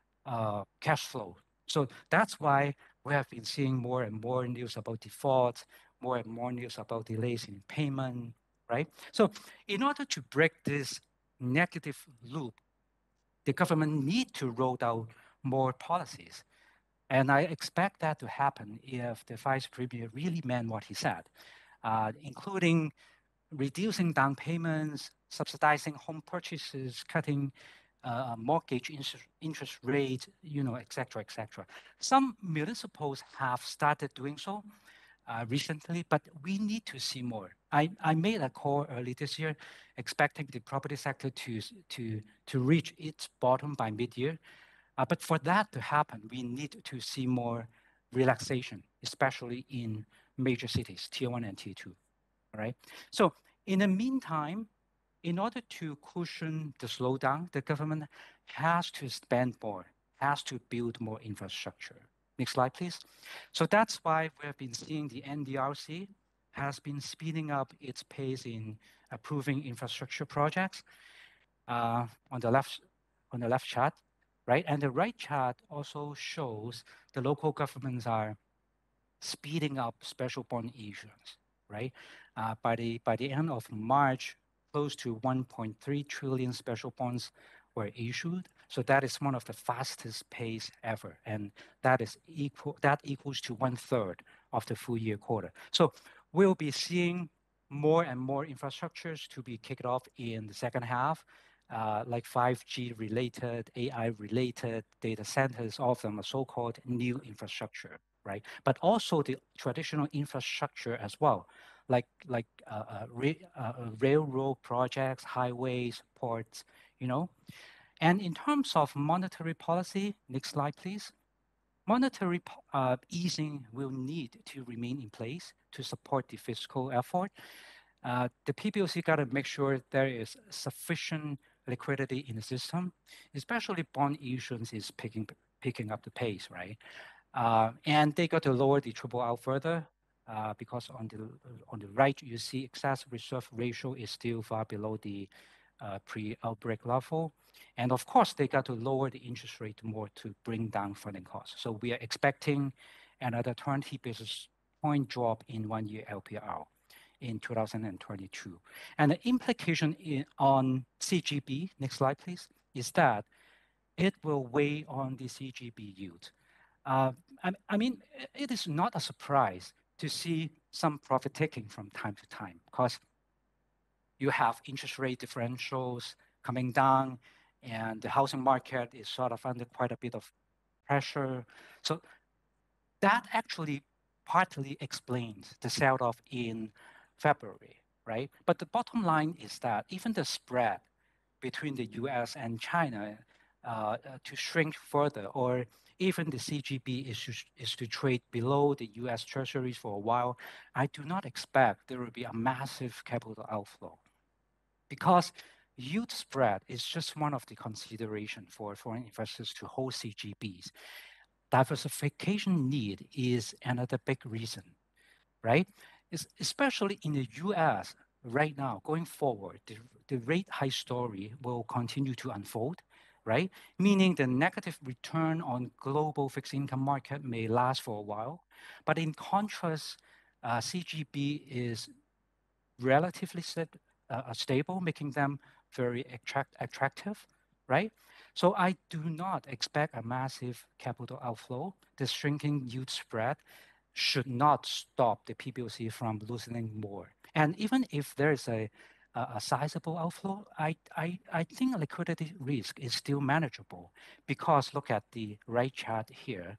cash flow. So that's why we have been seeing more and more news about defaults, more and more news about delays in payment, right? So in order to break this negative loop, the government need to roll out more policies. And I expect that to happen if the vice premier really meant what he said, uh, including reducing down payments, subsidizing home purchases, cutting uh, mortgage interest rate, you know, et cetera, et cetera. Some municipals have started doing so uh, recently, but we need to see more. I, I made a call early this year expecting the property sector to, to, to reach its bottom by mid-year. Uh, but for that to happen, we need to see more relaxation, especially in major cities, tier one and tier two, all right? So in the meantime, in order to cushion the slowdown, the government has to spend more, has to build more infrastructure. Next slide, please. So that's why we have been seeing the NDRC has been speeding up its pace in approving infrastructure projects. Uh, on the left, on the left chart, right, and the right chart also shows the local governments are speeding up special bond issuance, right? Uh, by the by the end of March, close to 1.3 trillion special bonds were issued. So that is one of the fastest pace ever, and that is equal that equals to one third of the full year quarter. So we'll be seeing more and more infrastructures to be kicked off in the second half, uh, like 5G related, AI related data centers. All of them are so-called new infrastructure, right? But also the traditional infrastructure as well like like uh, uh, uh, railroad projects, highways, ports, you know. And in terms of monetary policy, next slide, please. Monetary uh, easing will need to remain in place to support the fiscal effort. Uh, the PBOC got to make sure there is sufficient liquidity in the system, especially bond issuance is picking picking up the pace, right? Uh, and they got to lower the triple R further uh, because on the on the right you see excess reserve ratio is still far below the uh, pre-outbreak level, and of course they got to lower the interest rate more to bring down funding costs. So we are expecting another 20 basis point drop in one-year LPR in 2022. And the implication in, on CGB, next slide please, is that it will weigh on the CGB yield. Uh, I, I, mean, it is not a surprise to see some profit taking from time to time because you have interest rate differentials coming down and the housing market is sort of under quite a bit of pressure. So that actually partly explains the sell-off in February, right? But the bottom line is that even the spread between the US and China Uh, uh, to shrink further, or even the CGB is to trade below the U.S. Treasuries for a while, I do not expect there will be a massive capital outflow. Because yield spread is just one of the consideration for foreign investors to hold CGBs. Diversification need is another big reason, right? Especially in the U.S. right now, going forward, the rate high story will continue to unfold, right? Mm-hmm. Meaning the negative return on global fixed income market may last for a while. But in contrast, uh, CGB is relatively uh, uh, stable, making them very attract attractive, right? So I do not expect a massive capital outflow. The shrinking yield spread should not stop the PBOC from loosening more. And even if there is a sizable outflow, I think liquidity risk is still manageable because look at the right chart here.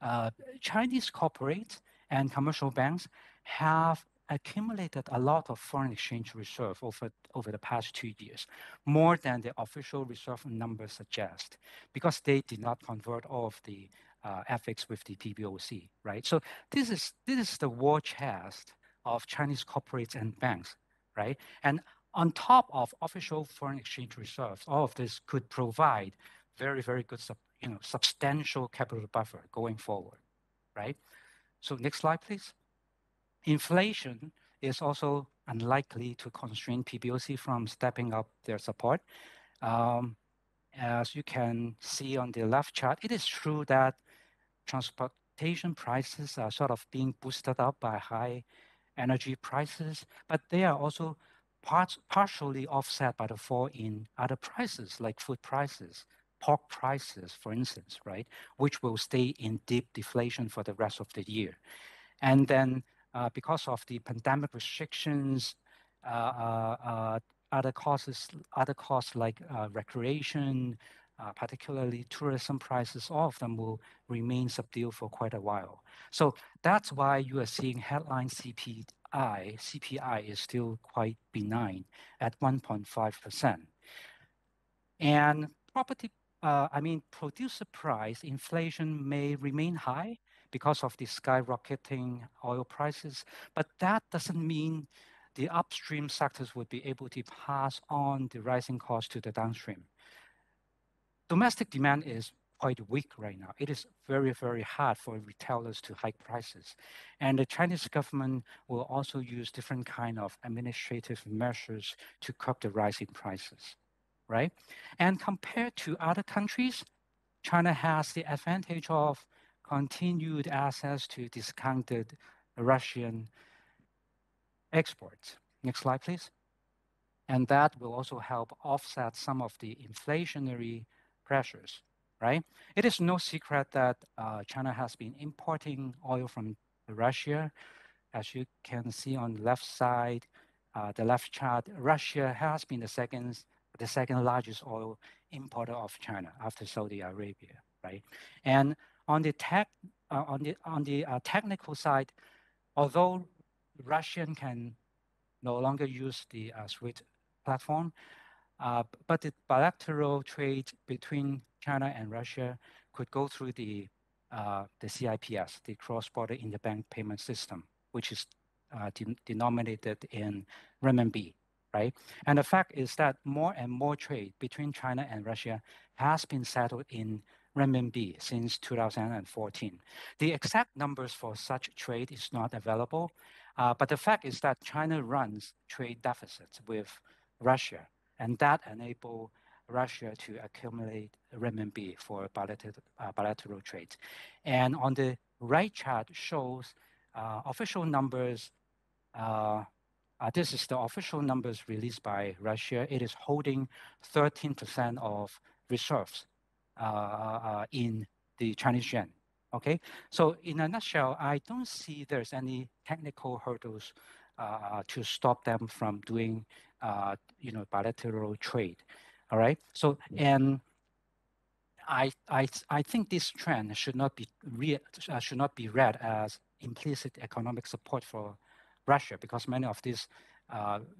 Uh, Chinese corporates and commercial banks have accumulated a lot of foreign exchange reserve over over the past two years, more than the official reserve numbers suggest, because they did not convert all of the uh, FX with the PBOC, right? So this is this is the war chest of Chinese corporates and banks, right? On top of official foreign exchange reserves, all of this could provide very very good you know, substantial capital buffer going forward, right? So next slide, please. Inflation is also unlikely to constrain PBOC from stepping up their support. Um, as you can see on the left chart, it is true that transportation prices are sort of being boosted up by high energy prices, but they are also partially offset by the fall in other prices, like food prices, pork prices, for instance, right? Which will stay in deep deflation for the rest of the year. And then uh, because of the pandemic restrictions, uh, uh, uh, other costs other costs like recreation, particularly tourism prices, all of them will remain subdued for quite a while. So that's why you are seeing headline CPI. CPI is still quite benign at 1.5%. And property, uh, I mean, producer price inflation may remain high because of the skyrocketing oil prices, but that doesn't mean the upstream sectors would be able to pass on the rising cost to the downstream. Domestic demand is quite weak right now. It is very, very hard for retailers to hike prices. And the Chinese government will also use different kind of administrative measures to curb the rising prices, right? And compared to other countries, China has the advantage of continued access to discounted Russian exports. Next slide, please. And that will also help offset some of the inflationary pressures, right? It is no secret that uh, China has been importing oil from Russia. As you can see on the left side, uh, the left chart, Russia has been the second the second largest oil importer of China after Saudi Arabia, right? And on the tech, uh, on the on the technical side, although Russian can no longer use the SWIFT platform, Uh, but the bilateral trade between China and Russia could go through the uh, the CIPS, the cross-border interbank payment system, which is uh, denominated in renminbi, right? And the fact is that more and more trade between China and Russia has been settled in renminbi since 2014. The exact numbers for such trade is not available, but the fact is that China runs trade deficits with Russia, and that enable Russia to accumulate renminbi for uh, bilateral trade. And On the right chart shows uh, official numbers. Uh, this is the official numbers released by Russia. It is holding 13% of reserves in the Chinese yuan. Okay? So in a nutshell, I don't see there's any technical hurdles to stop them from doing you know, bilateral trade. All right? So and I I I think this trend should not be re, uh, should not be read as implicit economic support for Russia because many of these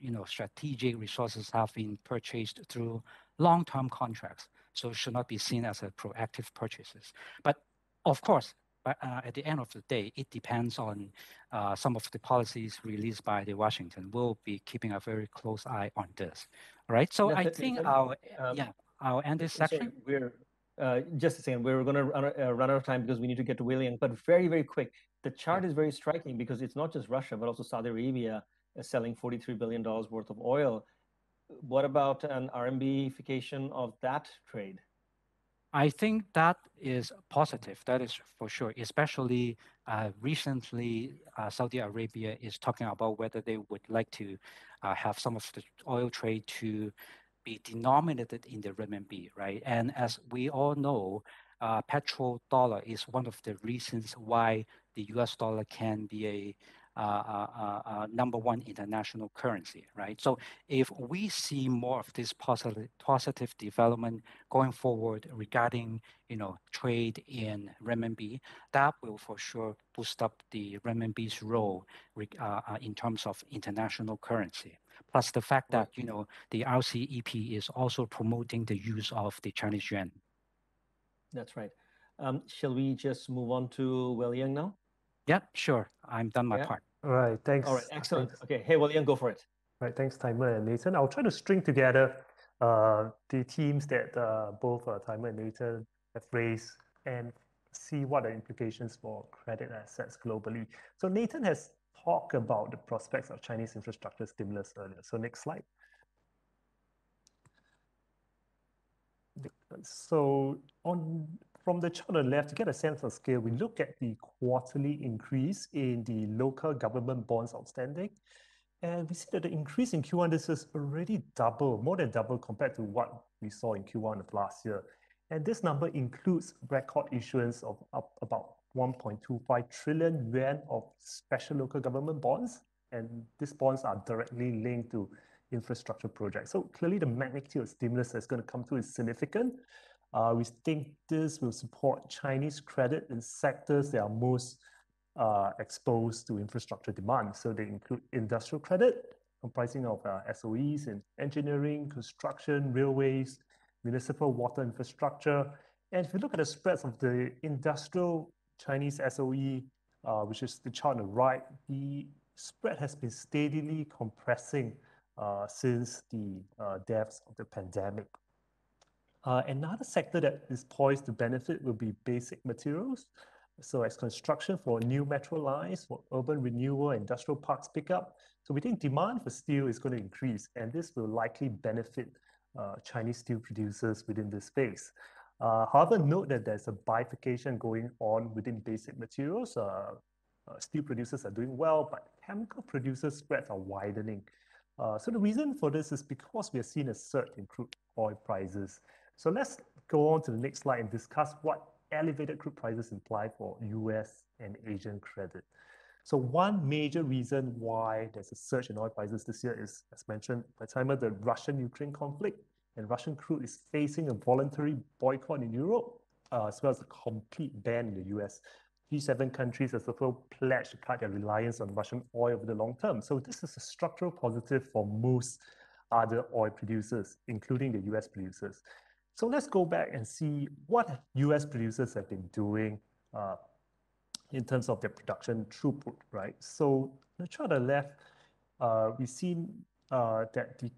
you know, strategic resources have been purchased through long-term contracts so should not be seen as a proactive purchases. But of course, but uh, at the end of the day, it depends on uh, some of the policies released by the Washington. We'll be keeping a very close eye on this. All right. So I think our um, yeah, our end this section. we're uh, just a second. We're going to run, uh, run, out of time because we need to get to Wei Liang. But very, very quick. The chart yeah. is very striking because it's not just Russia, but also Saudi Arabia selling $43 billion worth of oil. What about an RMBification of that trade? I think that is positive. That is for sure. Especially uh, recently, uh, Saudi Arabia is talking about whether they would like to uh, have some of the oil trade to be denominated in the renminbi, right? And as we all know, uh, petrodollar is one of the reasons why the U.S. dollar can be a Uh, uh, uh, number one international currency, right? So if we see more of this positive positive development going forward regarding you know trade in renminbi, that will for sure boost up the renminbi's role in terms of international currency. Plus the fact that you know the RCEP is also promoting the use of the Chinese yuan. That's right. Um, shall we just move on to Wei Liang now? Yeah, sure. I'm done my yeah. part. All right, thanks. All right, excellent. Thanks. Okay, hey, Wei Liang, go for it. All right, thanks, Taimur and Nathan. I'll try to string together uh, the themes that uh, both uh, Taimur and Nathan have raised and see what are the implications for credit assets globally. So Nathan has talked about the prospects of Chinese infrastructure stimulus earlier. So next slide. So on from the chart on the left, to get a sense of scale, we look at the quarterly increase in the local government bonds outstanding. And we see that the increase in Q1, this is already double, more than double compared to what we saw in Q1 of last year. And this number includes record issuance of up about 1.25 trillion yuan of special local government bonds. And these bonds are directly linked to infrastructure projects. So clearly the magnitude of stimulus that's going to come through is significant. Uh, we think this will support Chinese credit in sectors that are most uh, exposed to infrastructure demand. So they include industrial credit, comprising of uh, SOEs in engineering, construction, railways, municipal water infrastructure. And if you look at the spreads of the industrial Chinese SOE, uh, which is the chart on the right, the spread has been steadily compressing uh, since the uh, depths of the pandemic. Uh, another sector that is poised to benefit will be basic materials. So as construction for new metro lines, for urban renewal, industrial parks pick up. So we think demand for steel is going to increase, and this will likely benefit uh, Chinese steel producers within this space. Uh, however, note that there's a bifurcation going on within basic materials. Uh, uh steel producers are doing well, but chemical producers' spreads are widening. Uh, so the reason for this is because we are seeing a surge in crude oil prices. So let's go on to the next slide and discuss what elevated crude prices imply for US and Asian credit. So one major reason why there's a surge in oil prices this year is, as mentioned by Taimur, the Russian-Ukraine conflict. And Russian crude is facing a voluntary boycott in Europe, uh, as well as a complete ban in the US. G7 countries have also pledged to cut their reliance on Russian oil over the long term. So this is a structural positive for most other oil producers, including the US producers. So let's go back and see what US producers have been doing uh, in terms of their production throughput, right? So the chart on the left, uh, we've seen uh, that the,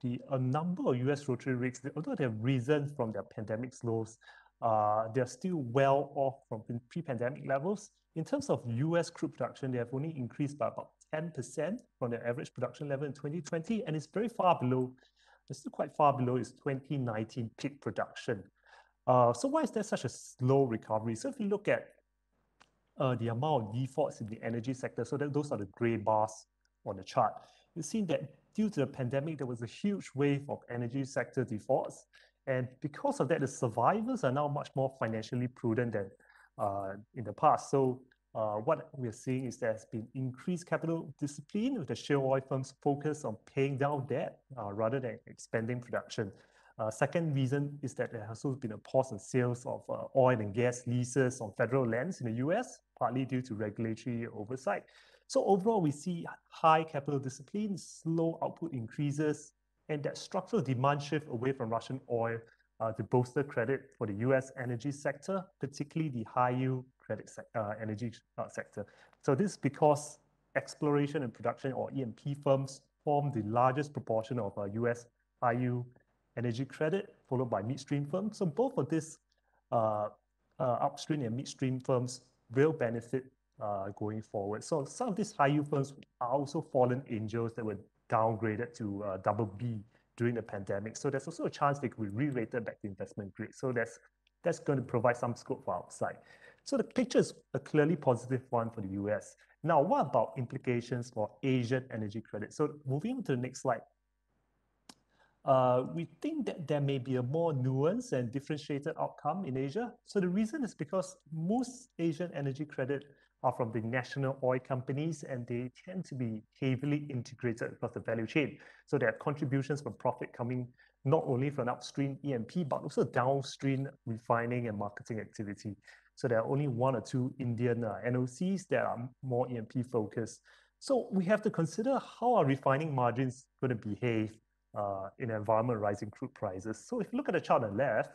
the a number of US rotary rigs, although they have risen from their pandemic lows, uh, they're still well off from pre-pandemic levels. In terms of US crude production, they have only increased by about 10% from their average production level in 2020, and it's very far below it's still quite far below its 2019 peak production. Uh, so why is there such a slow recovery? So if you look at uh, the amount of defaults in the energy sector, so that those are the gray bars on the chart, you've seen that due to the pandemic, there was a huge wave of energy sector defaults. And because of that, the survivors are now much more financially prudent than uh, in the past. So uh, what we're seeing is there's been increased capital discipline with the shale oil firms focused on paying down debt uh, rather than expanding production. Uh, second reason is that there has also been a pause in sales of uh, oil and gas leases on federal lands in the US, partly due to regulatory oversight. So overall, we see high capital discipline, slow output increases, and that structural demand shift away from Russian oil to bolster credit for the U.S. energy sector, particularly the high-yield credit uh, energy uh, sector. So this is because exploration and production, or E&P firms, form the largest proportion of uh, U.S. high-yield energy credit, followed by midstream firms. So both of these upstream and midstream firms will benefit going forward. So some of these high-yield firms are also fallen angels that were downgraded to double B during the pandemic. So there's also a chance they could be re-rated back to investment grade. So that's going to provide some scope for upside. So the picture is a clearly positive one for the U.S. Now, what about implications for Asian energy credit? So moving on to the next slide. Uh, we think that there may be a more nuanced and differentiated outcome in Asia. So the reason is because most Asian energy credit are from the national oil companies, and they tend to be heavily integrated across the value chain. So there are contributions from profit coming not only from upstream E&P, but also downstream refining and marketing activity. So there are only one or two Indian uh, NOCs that are more E&P focused. So we have to consider how are refining margins going to behave uh, in an environment rising crude prices. So if you look at the chart on the left,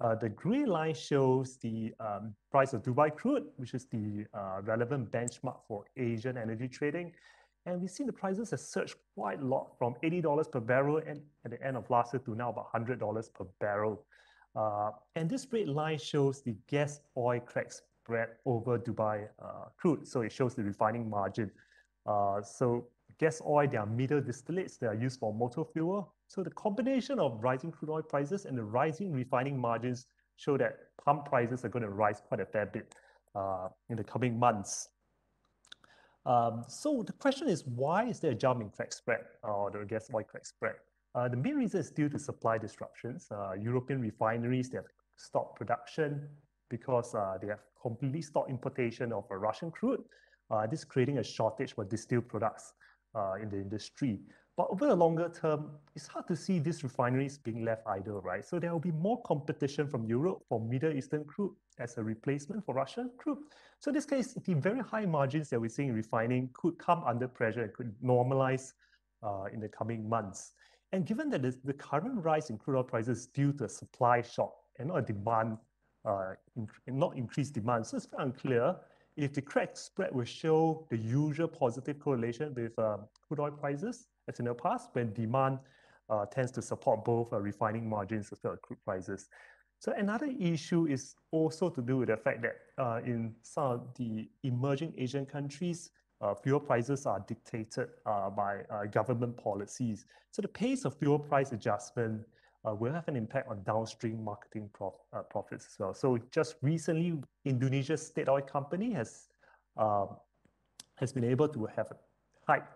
uh, the gray line shows the um, price of Dubai crude, which is the relevant benchmark for Asian energy trading. And we've seen the prices have surged quite a lot from $80 per barrel and at the end of last year to now about $100 per barrel. Uh, and this red line shows the gas oil crack spread over Dubai uh, crude. So it shows the refining margin. Uh, so gas oil, they are middle distillates. They are used for motor fuel. So the combination of rising crude oil prices and the rising refining margins show that pump prices are going to rise quite a fair bit in the coming months. Um, so the question is, why is there a jump in crack spread or the gas oil crack spread? Uh, the main reason is due to supply disruptions. Uh, European refineries, they have stopped production because uh, they have completely stopped importation of Russian crude. This is creating a shortage for distilled products in the industry. But over the longer term, it's hard to see these refineries being left idle, right? So there will be more competition from Europe for Middle Eastern crude as a replacement for Russian crude. So in this case, the very high margins that we're seeing in refining could come under pressure and could normalize in the coming months. And given that the current rise in crude oil prices is due to a supply shock and not demand, uh, not increased demand, so it's very unclear if the crack spread will show the usual positive correlation with um, crude oil prices as in the past when demand uh, tends to support both uh, refining margins as well as crude prices. So another issue is also to do with the fact that in some of the emerging Asian countries, Uh, fuel prices are dictated uh, by uh, government policies. So the pace of fuel price adjustment will have an impact on downstream marketing profits as well. So just recently, Indonesia's state oil company has um, has been able to have a hike,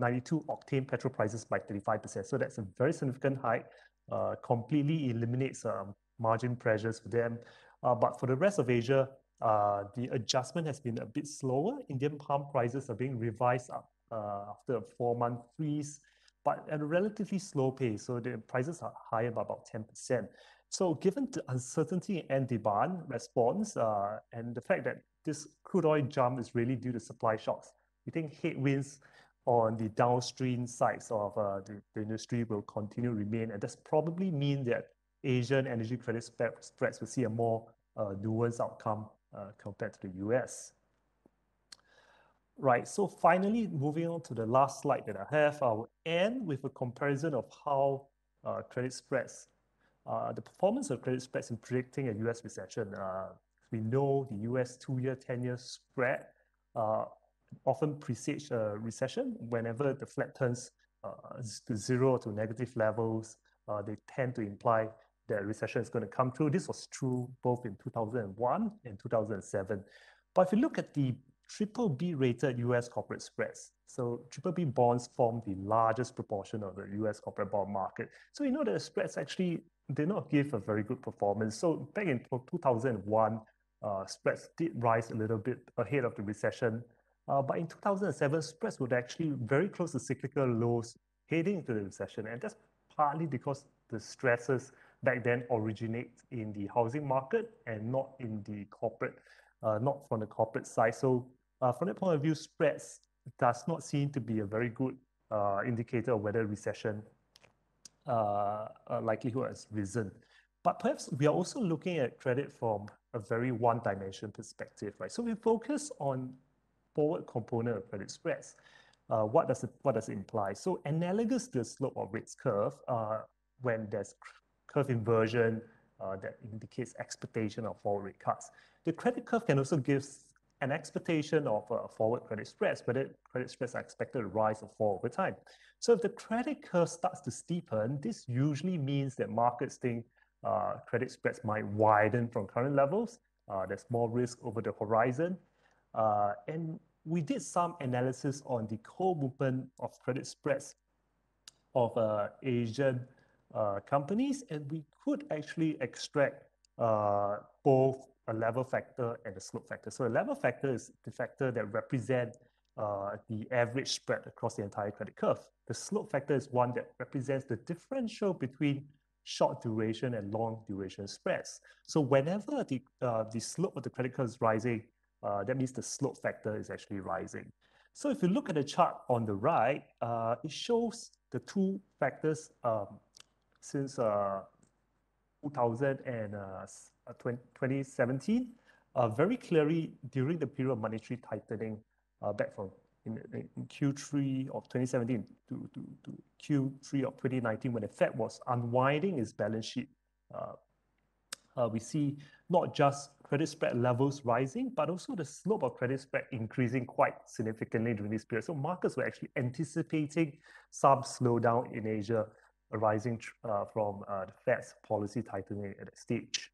92 octane petrol prices by 35%. So that's a very significant hike, completely eliminates um, margin pressures for them. But for the rest of Asia, Uh, the adjustment has been a bit slower. Indian palm prices are being revised up uh, after a four-month freeze, but at a relatively slow pace. So the prices are higher by about 10%. So given the uncertainty and demand response uh, and the fact that this crude oil jump is really due to supply shocks, we think headwinds on the downstream sides of the industry will continue to remain. And that's probably mean that Asian energy credit spreads will see a more nuanced outcome Uh, compared to the U.S. Right. So finally, moving on to the last slide that I have, I'll end with a comparison of how uh, credit spreads, uh, the performance of credit spreads in predicting a U.S. recession. We know the U.S. two-year, 10-year spread often precedes a recession. Whenever the flat turns to zero to negative levels, they tend to imply that recession is going to come through. This was true both in 2001 and 2007. But if you look at the triple B rated U.S. corporate spreads, so triple B bonds form the largest proportion of the U.S. corporate bond market. So you know that the spreads actually did not give a very good performance. So back in 2001, uh, spreads did rise a little bit ahead of the recession. Uh, but in 2007, spreads were actually very close to cyclical lows heading into the recession. And that's partly because the stresses back then originate in the housing market and not in the corporate, uh, not from the corporate side. So uh, from that point of view, spreads does not seem to be a very good uh, indicator of whether recession likelihood has risen. But perhaps we are also looking at credit from a very one-dimension perspective, right? So we focus on forward component of credit spreads. Uh, what does it what does it imply? So analogous to the slope of rates curve, uh, when there's curve inversion uh, that indicates expectation of forward rate cuts. The credit curve can also give an expectation of uh, forward credit spreads, whether credit spreads are expected to rise or fall over time. So if the credit curve starts to steepen, this usually means that markets think uh, credit spreads might widen from current levels. Uh, there's more risk over the horizon. Uh, and we did some analysis on the co-movement of credit spreads of uh, Asian uh, companies, and we could actually extract uh, both a level factor and a slope factor. So a level factor is the factor that represent uh, the average spread across the entire credit curve. The slope factor is one that represents the differential between short duration and long duration spreads. So whenever the, uh, the slope of the credit curve is rising, uh, that means the slope factor is actually rising. So if you look at the chart on the right, uh, it shows the two factors um, since uh, 2000 and uh, 2017, uh, very clearly during the period of monetary tightening uh, back from in, in, Q3 of 2017 to, to, to Q3 of 2019 when the Fed was unwinding its balance sheet. Uh, uh, we see not just credit spread levels rising, but also the slope of credit spread increasing quite significantly during this period. So markets were actually anticipating some slowdown in Asia arising uh, from uh, the Fed's policy tightening at that stage.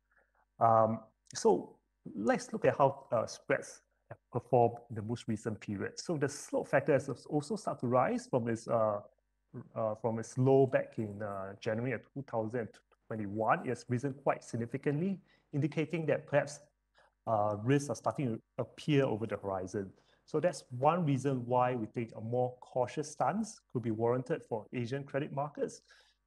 Um, so let's look at how uh, spreads have performed in the most recent period. So the slope factor has also started to rise from its uh, uh, from its low back in uh, January of 2021. It has risen quite significantly, indicating that perhaps risks are starting to appear over the horizon. So that's one reason why we think a more cautious stance could be warranted for Asian credit markets,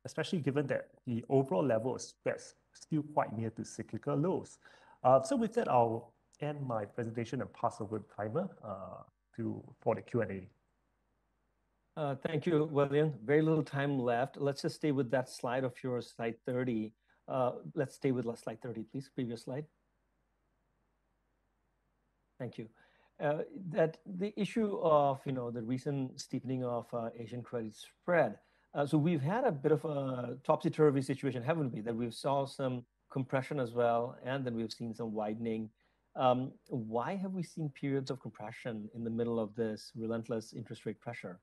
especially given that the overall level of spreads still quite near to cyclical lows. Uh, so with that, I'll end my presentation and pass over the timer uh, to for the Q&A. Uh, thank you, Wei Liang. Very little time left. Let's just stay with that slide of yours, slide 30. Uh, let's stay with slide 30, please. Previous slide. Thank you. Uh, that the issue of you know the recent steepening of uh, Asian credit spread. Uh, so we've had a bit of a topsy-turvy situation, haven't we? That we've saw some compression as well, and then we've seen some widening. Um, why have we seen periods of compression in the middle of this relentless interest rate pressure?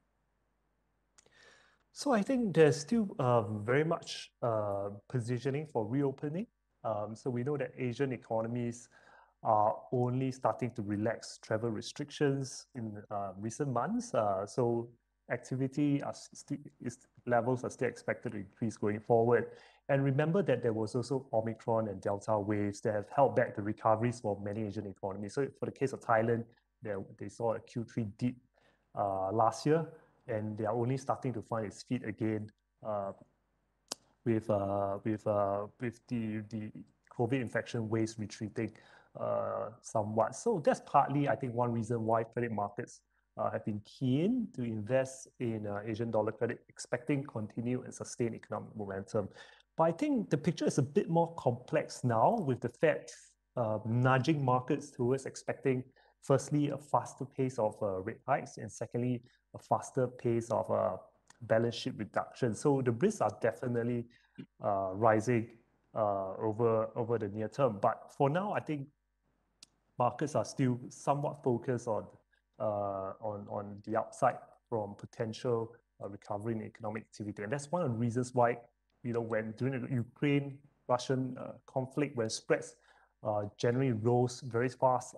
So I think there's still um, very much uh, positioning for reopening. Um, so we know that Asian economies are only starting to relax travel restrictions in uh, recent months. Uh, so activity are is, levels are still expected to increase going forward. And remember that there was also Omicron and Delta waves that have held back the recoveries for many Asian economies. So for the case of Thailand, they, they saw a Q3 dip uh, last year, and they are only starting to find its feet again uh, with uh, with uh, with the the COVID infection waves retreating uh, somewhat. So that's partly, I think, one reason why credit markets have been keen to invest in uh, Asian dollar credit, expecting continued and sustained economic momentum. But I think the picture is a bit more complex now with the Fed uh, nudging markets towards expecting, firstly, a faster pace of uh, rate hikes, and secondly, a faster pace of uh, balance sheet reduction. So the risks are definitely uh, rising over over the near term. But for now, I think markets are still somewhat focused on uh, on on the upside from potential uh, recovery in economic activity, and that's one of the reasons why you know when during the Ukraine Russian uh, conflict, when spreads generally rose very fast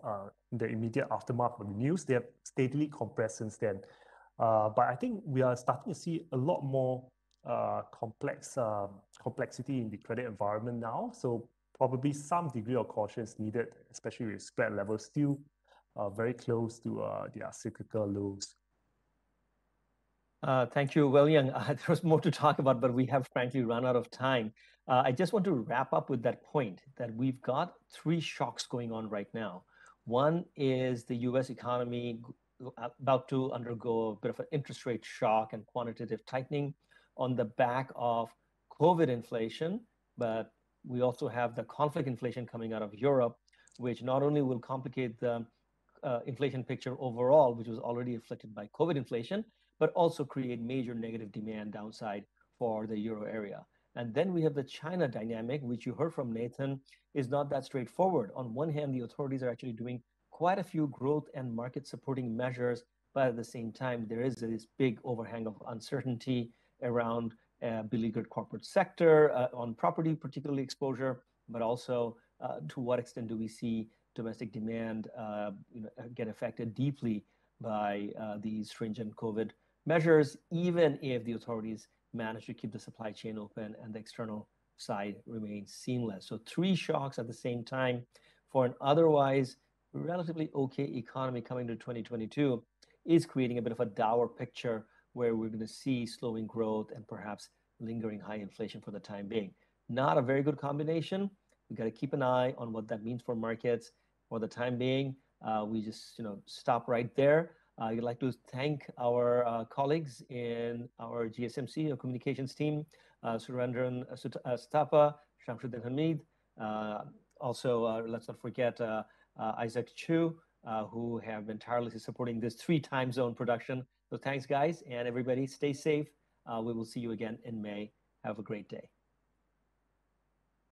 in the immediate aftermath of the news, they have steadily compressed since then. but I think we are starting to see a lot more uh, complex um, complexity in the credit environment now. So probably some degree of caution is needed, especially with spread levels still uh, very close to uh, their cyclical lows. Uh, thank you, Wei Liang. Uh, there was more to talk about, but we have frankly run out of time. Uh, I just want to wrap up with that point that we've got three shocks going on right now. One is the US economy about to undergo a bit of an interest rate shock and quantitative tightening on the back of COVID inflation, but we also have the conflict inflation coming out of Europe, which not only will complicate the uh, inflation picture overall, which was already afflicted by COVID inflation, but also create major negative demand downside for the euro area. And then we have the China dynamic, which you heard from Nathan, is not that straightforward. On one hand, the authorities are actually doing quite a few growth and market supporting measures, but at the same time, there is this big overhang of uncertainty around uh, beleaguered corporate sector, uh, on property particularly exposure, but also uh, to what extent do we see domestic demand uh, you know, get affected deeply by uh, these stringent COVID measures, even if the authorities manage to keep the supply chain open and the external side remains seamless. So three shocks at the same time for an otherwise relatively okay economy coming to 2022 is creating a bit of a dour picture where we're going to see slowing growth and perhaps lingering high inflation for the time being. Not a very good combination. We've got to keep an eye on what that means for markets for the time being. Uh, we just you know stop right there. Uh, I'd like to thank our uh, colleagues in our GSMC, our communications team, uh, Surendran uh, Stapa, Shamsuddin Hamid. Uh, also, let's not forget Isaac Chu, who have been tirelessly supporting this three time zone production. So thanks, guys, and everybody. Stay safe. we will see you again in May. Have a great day.